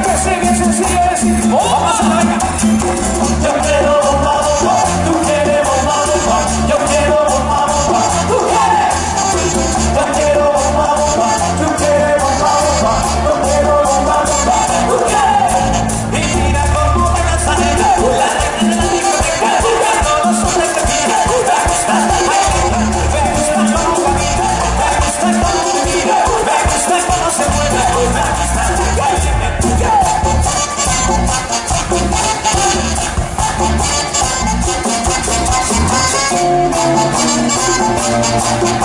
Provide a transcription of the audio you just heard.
Eso que sigue Podcast.